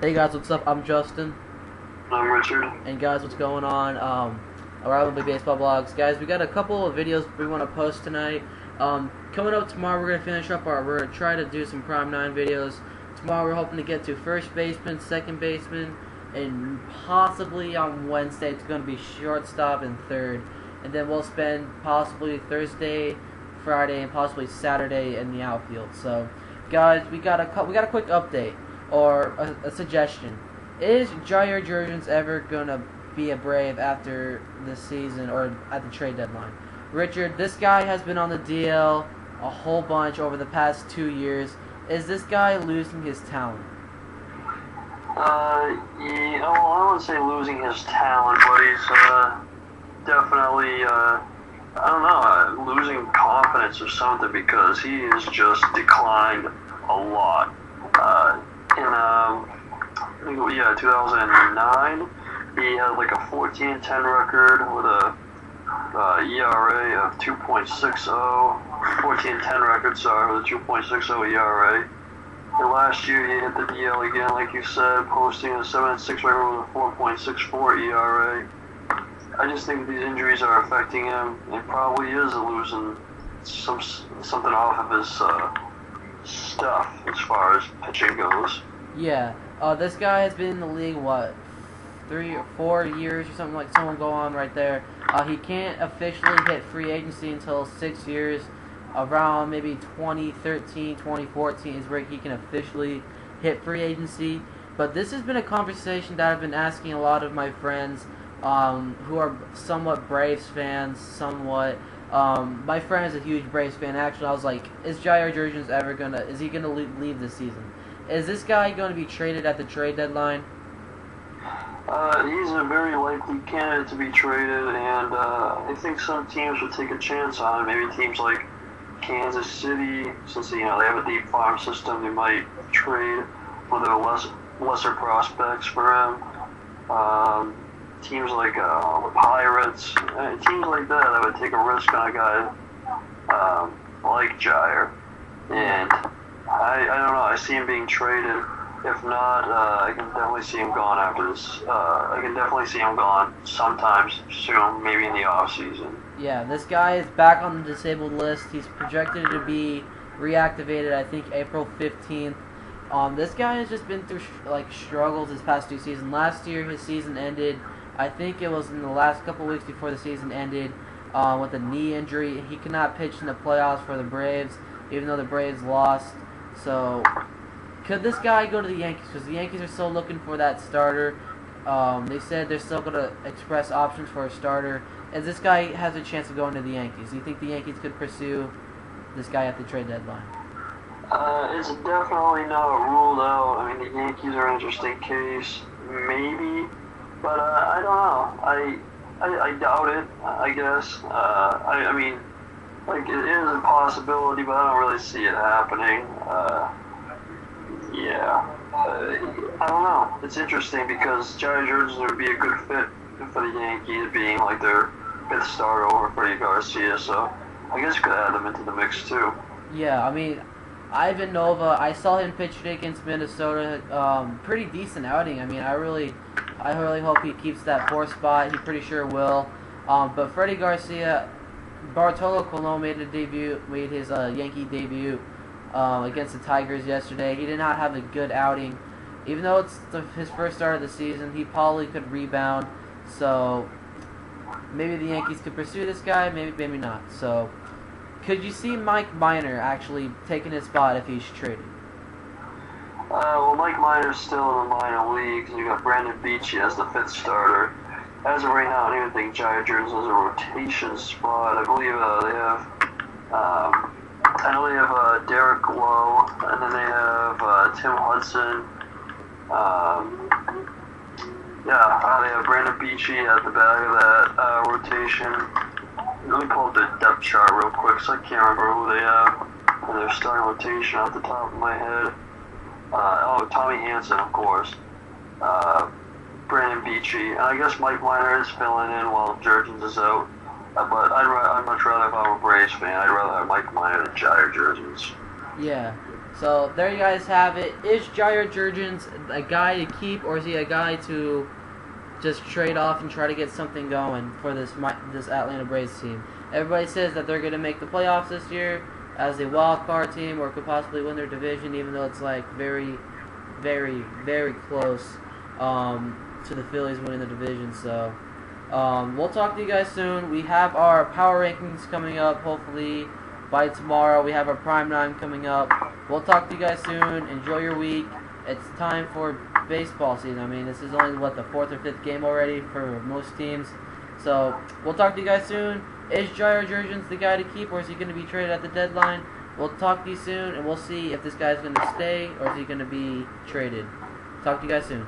Hey guys, what's up? I'm Justin. I'm Richard. And guys, what's going on? Um, Rivalry Baseball Blogs. Guys, we got a couple of videos we want to post tonight. Um, coming up tomorrow, we're going to finish up our, we're going to try to do some Prime 9 videos. Tomorrow, we're hoping to get to first baseman, second baseman, and possibly on Wednesday, it's going to be shortstop and third. And then we'll spend possibly Thursday, Friday, and possibly Saturday in the outfield. So, guys, we got a we got a quick update or a, a suggestion. Is Jair Jurrjens ever gonna be a Brave after this season or at the trade deadline? Richard, this guy has been on the DL a whole bunch over the past two years. Is this guy losing his talent? Uh, yeah, well, I wouldn't say losing his talent, but he's uh, definitely, uh, I don't know, uh, losing confidence or something because he has just declined a lot. Uh, in, um, yeah, 2009, he had like a 14-10 record with a uh, ERA of 2.60, 14-10 record, sorry, with a 2.60 ERA. And last year he hit the DL again, like you said, posting a 7-6 record with a 4.64 ERA. I just think these injuries are affecting him. It probably is losing some something off of his uh, stuff as far as pitching goes. Yeah, uh, this guy has been in the league what three or four years or something like someone go on right there. Uh, he can't officially hit free agency until six years. Around maybe 2013, 2014 is where he can officially hit free agency. But this has been a conversation that I've been asking a lot of my friends um, who are somewhat Braves fans, somewhat. Um, my friend is a huge Braves fan. Actually, I was like, is Jair Jurrjens ever gonna? Is he gonna leave this season? Is this guy going to be traded at the trade deadline? Uh, he's a very likely candidate to be traded, and uh, I think some teams would take a chance on him. Maybe teams like Kansas City, since you know they have a deep farm system, they might trade for their less, lesser prospects for him. Um, teams like uh, the Pirates, uh, teams like that, that would take a risk on a guy um, like Jair, and I, I don't know. I see him being traded. If not, uh, I can definitely see him gone after this. Uh, I can definitely see him gone sometimes soon, maybe in the off season. Yeah, this guy is back on the disabled list. He's projected to be reactivated. I think April fifteenth. Um, this guy has just been through like struggles his past two seasons. Last year, his season ended. I think it was in the last couple weeks before the season ended uh, with a knee injury. He could not pitch in the playoffs for the Braves, even though the Braves lost. So, could this guy go to the Yankees? Because the Yankees are still looking for that starter. Um, they said they're still going to express options for a starter. And this guy has a chance of going to the Yankees. Do you think the Yankees could pursue this guy at the trade deadline? Uh, it's definitely not ruled out. I mean, the Yankees are an interesting case, maybe, but uh, I don't know. I, I, I doubt it. I guess. Uh, I, I mean, like it is a possibility, but I don't really see it happening. Uh, yeah, uh, I don't know. It's interesting because Jair Jurrjens would be a good fit for the Yankees, being like their fifth starter over Freddie Garcia. So I guess you could add them into the mix too. Yeah, I mean, Ivan Nova. I saw him pitch against Minnesota. Um, pretty decent outing. I mean, I really, I really hope he keeps that fourth spot. He pretty sure will. Um, but Freddie Garcia, Bartolo Colon made a debut, made his uh, Yankee debut um, against the Tigers yesterday. He did not have a good outing. Even though it's the, his first start of the season, he probably could rebound. So maybe the Yankees could pursue this guy, maybe maybe not. So could you see Mike Minor actually taking his spot if he's traded? Uh, well, Mike Minor's still in the minor leagues. You got Brandon Beachy as the fifth starter as of right now, I don't even think Jair Jurrjens has a rotation spot. I believe uh, they have, um, I know they have uh, Derek Lowe, and then they have uh, Tim Hudson. Um, yeah, uh, they have Brandon Beachy at the back of that uh, rotation. Let me pull up the depth chart real quick, so I can't remember who they have in their starting rotation off the top of my head. Uh, oh, Tommy Hanson, of course. Uh, Brandon Beachy. And I guess Mike Minor is filling in while Jurrjens is out. Uh, but I'd, I'd much rather, if I'm a Braves fan, I'd rather have Mike Minor than Jair Jurrjens. Yeah. So there you guys have it. Is Jair Jurrjens a guy to keep, or is he a guy to just trade off and try to get something going for this this Atlanta Braves team? Everybody says that they're going to make the playoffs this year as a wild card team, or could possibly win their division, even though it's like very, very, very close um, to the Phillies winning the division. So. Um, we'll talk to you guys soon. We have our power rankings coming up, hopefully by tomorrow. We have our prime time coming up. We'll talk to you guys soon. Enjoy your week. It's time for baseball season. I mean, this is only, what, the fourth or fifth game already for most teams. So, we'll talk to you guys soon. Is Jair Jurrjens the guy to keep, or is he going to be traded at the deadline? We'll talk to you soon, and we'll see if this guy's going to stay, or is he going to be traded. Talk to you guys soon.